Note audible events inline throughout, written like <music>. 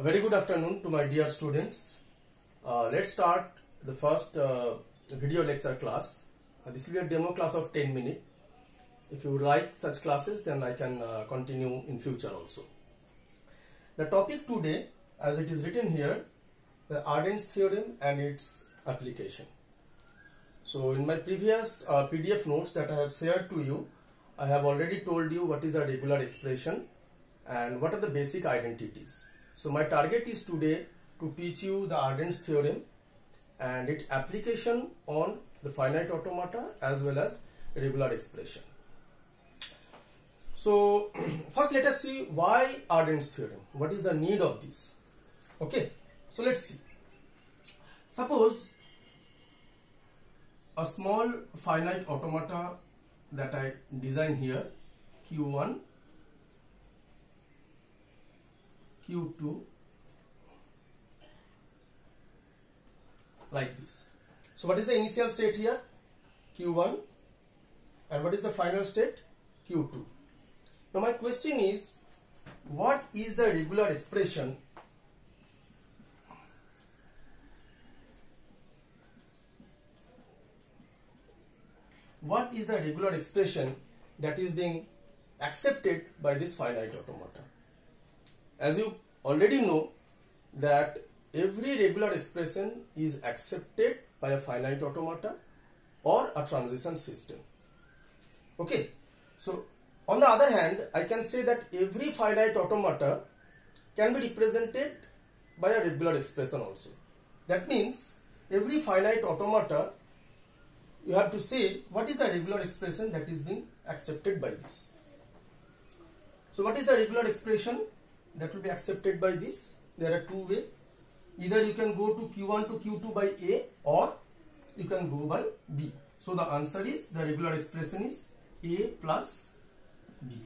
A very good afternoon to my dear students. Uh, let's start the first uh, video lecture class. Uh, this will be a demo class of 10 minutes. If you like such classes, then I can uh, continue in future also. The topic today, as it is written here, the Arden's theorem and its application. So in my previous uh, PDF notes that I have shared to you, I have already told you what is a regular expression and what are the basic identities. So my target is today to teach you the Arden's theorem and its application on the finite automata as well as regular expression. So <clears throat> first let us see why Arden's theorem. What is the need of this? Okay, so let's see. Suppose a small finite automata that I design here Q1 Q2 like this. So what is the initial state here? Q1 and what is the final state? Q2. Now my question is what is the regular expression what is the regular expression that is being accepted by this finite automata as you already know that every regular expression is accepted by a finite automata or a transition system. Okay. So on the other hand i can say that every finite automata can be represented by a regular expression also. That means every finite automata you have to say what is the regular expression that is being accepted by this. So what is the regular expression that will be accepted by this. There are two way. Either you can go to q1 to q2 by a or you can go by b. So the answer is the regular expression is a plus b.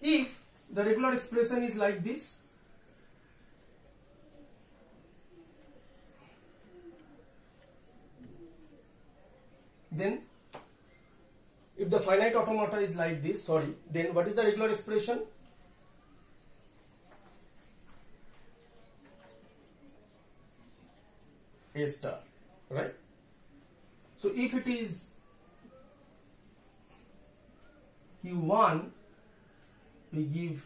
If the regular expression is like this then if the finite automata is like this sorry then what is the regular expression a star right? So if it is q1 we give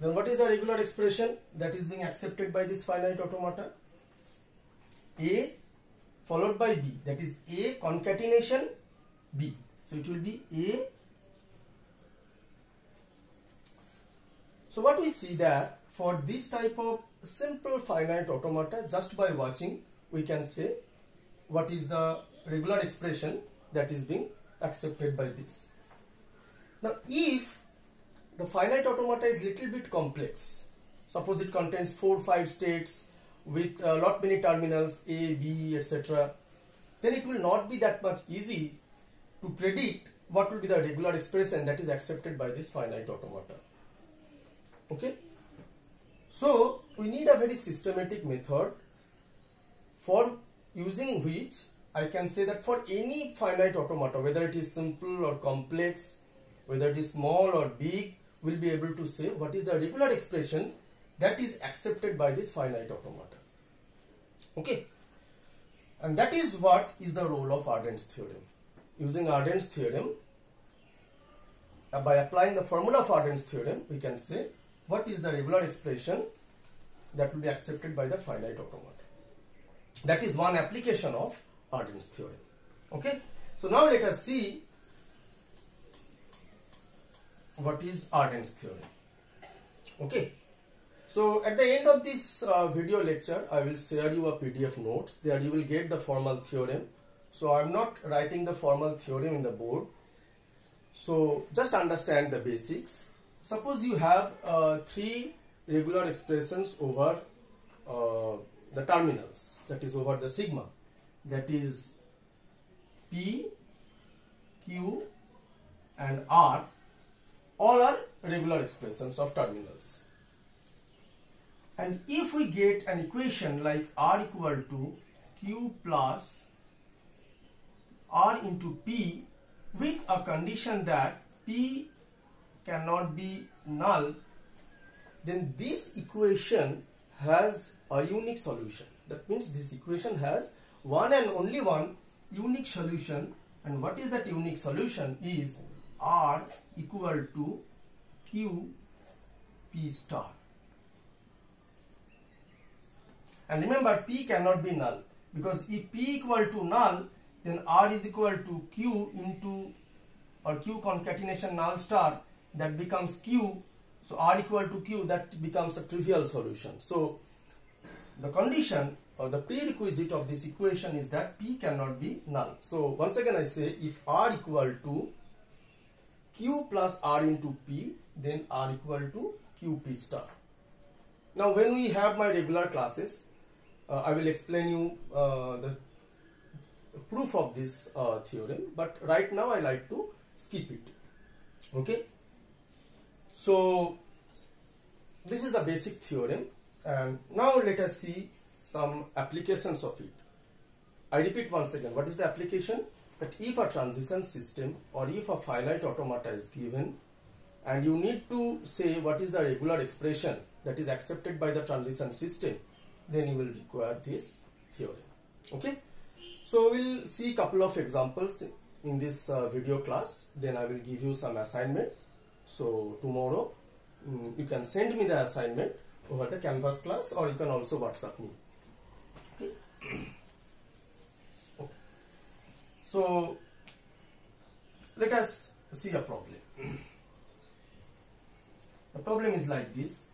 then what is the regular expression that is being accepted by this finite automata? A followed by b. That is a concatenation b. So it will be a so what we see that for this type of simple finite automata just by watching we can say what is the regular expression that is being accepted by this now if the finite automata is little bit complex. Suppose it contains four five states with a lot many terminals A, B, etc. Then it will not be that much easy to predict what will be the regular expression that is accepted by this finite automata. Okay. So we need a very systematic method for using which I can say that for any finite automata, whether it is simple or complex, whether it is small or big, we will be able to say what is the regular expression that is accepted by this finite automata. Okay. And that is what is the role of Arden's theorem. Using Arden's theorem, uh, by applying the formula of Arden's theorem, we can say what is the regular expression that will be accepted by the finite automata. That is one application of Arden's theorem. Okay. So now let us see what is Arden's theorem. Okay. So at the end of this uh, video lecture, I will share you a PDF notes. There you will get the formal theorem. So I am not writing the formal theorem in the board. So just understand the basics. Suppose you have uh, three regular expressions over uh, the terminals, that is over the sigma, that is P, Q and R all are regular expressions of terminals. And if we get an equation like R equal to Q plus r into p with a condition that p cannot be null then this equation has a unique solution. That means this equation has one and only one unique solution. And what is that unique solution is r equal to q p star. And remember p cannot be null because if p equal to null then r is equal to q into or q concatenation null star that becomes q so r equal to q that becomes a trivial solution. So the condition or the prerequisite of this equation is that p cannot be null. So once again i say if r equal to q plus r into p then r equal to qp star. Now when we have my regular classes uh, i will explain you uh, the proof of this uh, theorem but right now i like to skip it. Okay so this is the basic theorem and now let us see some applications of it. I repeat once again, what is the application? That if a transition system or if a finite automata is given and you need to say what is the regular expression that is accepted by the transition system, then you will require this theorem. Okay. So we'll see a couple of examples in this uh, video class. Then I will give you some assignment. So tomorrow um, you can send me the assignment over the canvas class or you can also whatsapp me. Okay. <coughs> Okay. So let us see a problem. <coughs> The problem is like this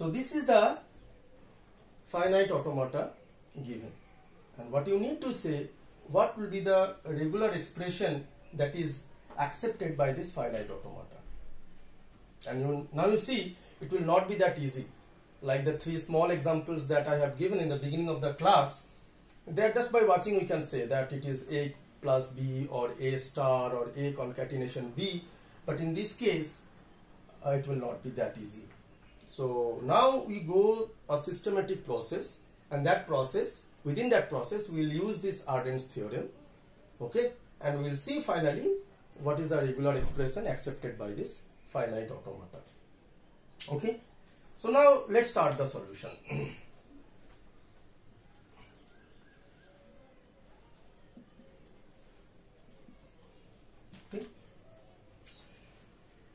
So this is the finite automata given. And what you need to say, what will be the regular expression that is accepted by this finite automata. And you, now you see, it will not be that easy. Like the three small examples that I have given in the beginning of the class, there just by watching we can say that it is A plus B or A star or A concatenation B. But in this case, uh, it will not be that easy. So now we go a systematic process and that process, within that process, we will use this Arden's theorem. Okay. And we will see finally what is the regular expression accepted by this finite automata. Okay. So now let's start the solution. <clears throat> okay.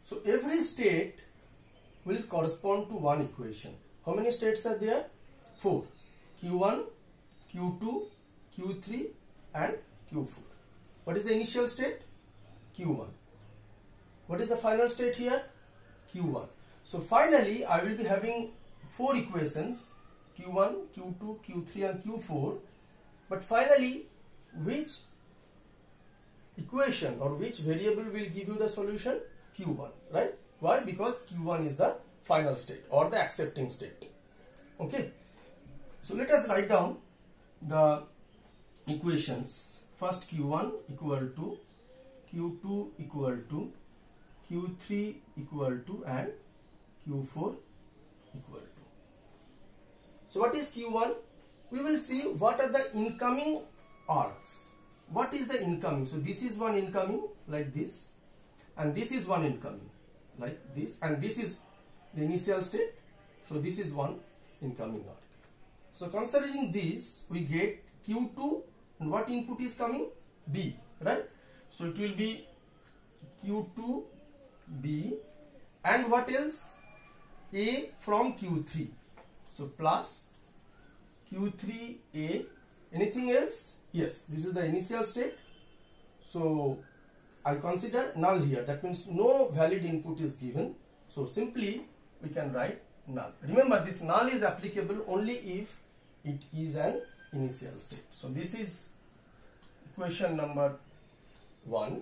So every state will correspond to one equation. How many states are there? 4. Q1, Q2, Q3 and Q4. What is the initial state? Q1. What is the final state here? Q1. So finally I will be having 4 equations Q1, Q2, Q3 and Q4 but finally which equation or which variable will give you the solution? Q1, right? Why? Because Q1 is the final state or the accepting state. Okay. So let us write down the equations. First Q1 equal to Q2 equal to Q3 equal to and Q4 equal to. So what is Q1? We will see what are the incoming arcs. What is the incoming? So this is one incoming like this and this is one incoming like this and this is the initial state. So this is one incoming arc so considering this we get q2 and what input is coming? B right? So it will be q2 b and what else? A from q3 so plus q3 a. Anything else? Yes this is the initial state. So I consider null here. That means no valid input is given. So simply we can write null. Remember this null is applicable only if it is an initial state. So this is equation number 1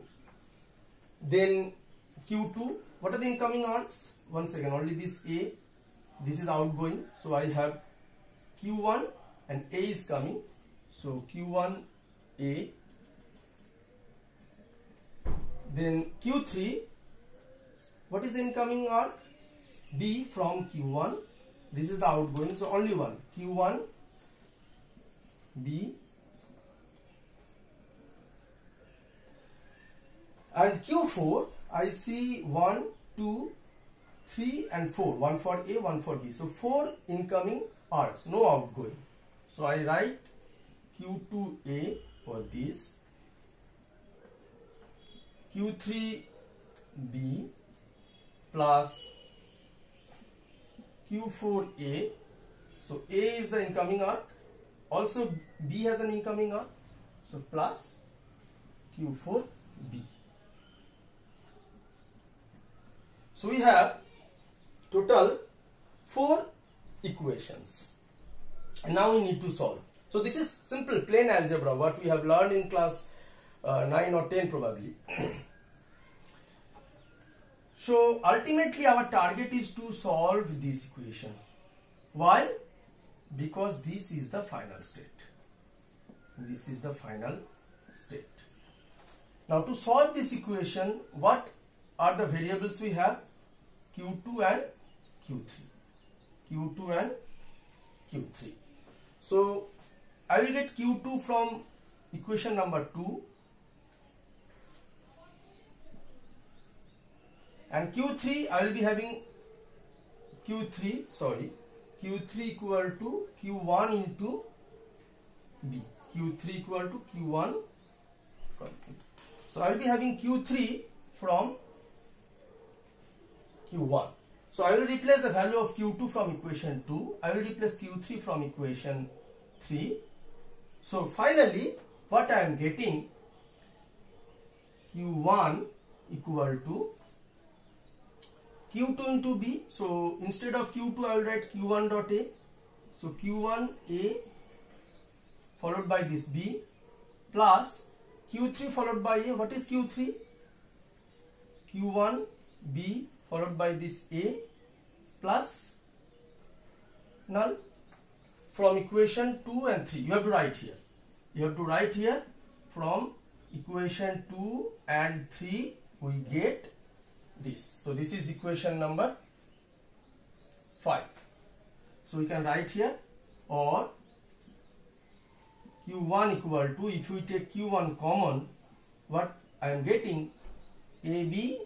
then q2 what are the incoming arcs once again only this a this is outgoing. So I have q1 and a is coming. So q1 a then q3 what is the incoming arc? B from q1 this is the outgoing so only one. Q1 b. And q4 i see 1 2 3 and 4 one for a one for b. So four incoming arcs no outgoing. So i write q2a for this q3b plus q4a so a is the incoming arc. Also b has an incoming arc. So plus q4b so we have total four equations. And now we need to solve. So this is simple plain algebra what we have learned in class uh, 9 or 10 probably <clears throat> so ultimately our target is to solve this equation. Why? Because this is the final state. This is the final state. Now to solve this equation what are the variables we have? Q2 and q3 q2 and q3 so i will get q2 from equation number 2 and q3 i will be having q3 sorry q3 equal to q1 into b q3 equal to q1 so i will be having q3 from q1 so I will replace the value of Q2 from equation 2. I will replace Q3 from equation 3. So finally, what I am getting Q1 equal to Q2 into B. So instead of Q2, I will write Q1 dot A. So Q1 A followed by this B plus Q3 followed by A. What is Q3? Q1 B followed by this a plus null from equation 2 and 3 you have to write here you have to write here from equation 2 and 3 we get this. So this is equation number 5 so we can write here or q1 equal to if we take q1 common what I am getting AB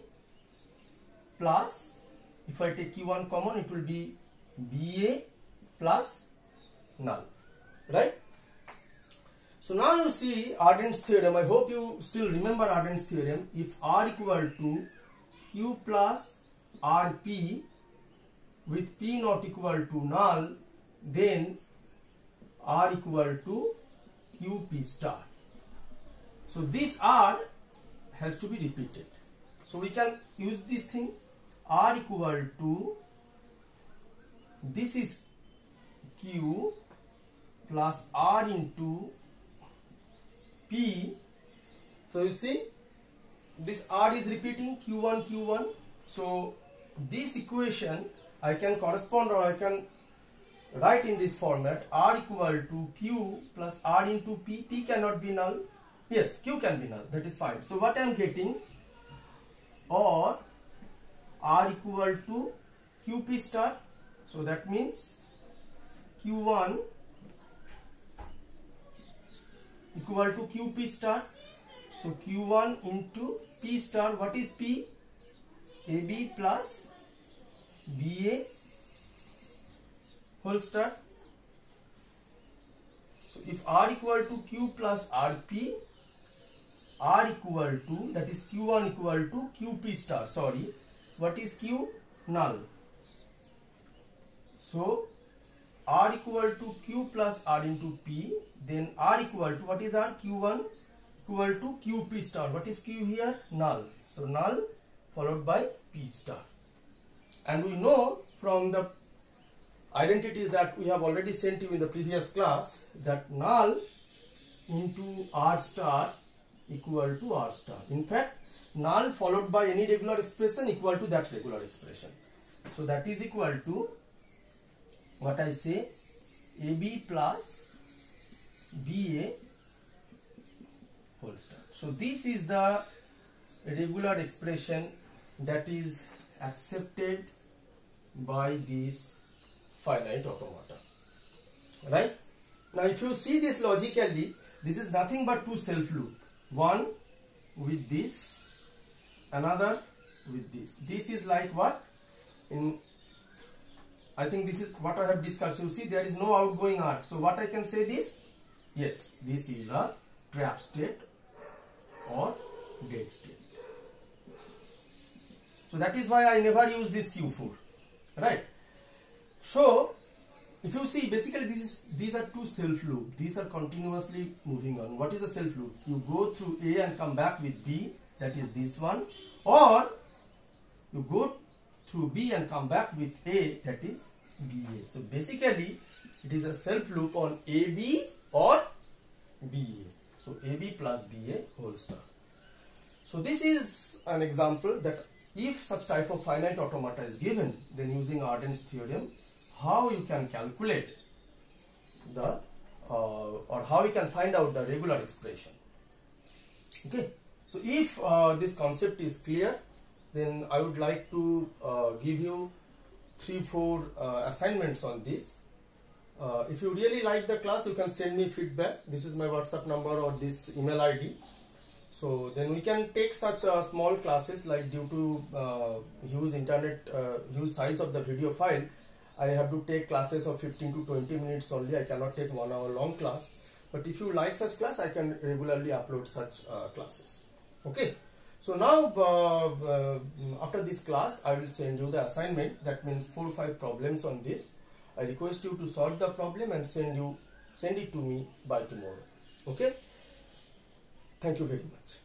plus if I take Q1 common it will be BA plus null. Right? So now you see Arden's theorem. I hope you still remember Arden's theorem. If R equal to Q plus RP with P not equal to null then R equal to QP star. So this R has to be repeated. So we can use this thing. R equal to this is q plus r into p. So you see this r is repeating q1 q1 so this equation I can correspond or I can write in this format r equal to q plus r into p. P cannot be null. Yes q can be null. That is fine. So what I am getting? Or r equal to qp star. So that means q1 equal to qp star. So q1 into p star what is p ab plus ba whole star so if r equal to q plus rp r equal to that is q1 equal to qp star sorry what is q null so r equal to q plus r into p then r equal to what is r q1 equal to qp star. What is q here? Null. So null followed by p star. And we know from the identities that we have already sent you in the previous class that null into r star equal to r star. In fact null followed by any regular expression equal to that regular expression. So that is equal to what I say AB plus BA whole star. So this is the regular expression that is accepted by this finite automata. Right? Now if you see this logically, this is nothing but two self loop. One with this, another with this. This is like what? In I think this is what I have discussed. You see there is no outgoing arc. So what I can say this? Yes, this is a trap state or dead state. So that is why I never use this Q4. Right. So if you see basically this is these are two self loop. These are continuously moving on. What is the self loop? You go through A and come back with B. That is this one. Or you go through B and come back with A that is BA. So basically it is a self loop on AB or BA. So AB plus BA whole star. So this is an example that if such type of finite automata is given then using Arden's theorem how you can calculate the uh, or how you can find out the regular expression. Okay. So if uh, this concept is clear then I would like to uh, give you three four uh, assignments on this uh, if you really like the class you can send me feedback. This is my whatsapp number or this email id so then we can take such uh, small classes like due to uh, huge internet uh, huge size of the video file i have to take classes of 15 to 20 minutes only. I cannot take one hour long class. But if you like such class i can regularly upload such uh, classes. Okay? So now uh, uh, after this class I will send you the assignment. That means 4 or 5 problems on this. I request you to solve the problem and send you send it to me by tomorrow. Okay. Thank you very much.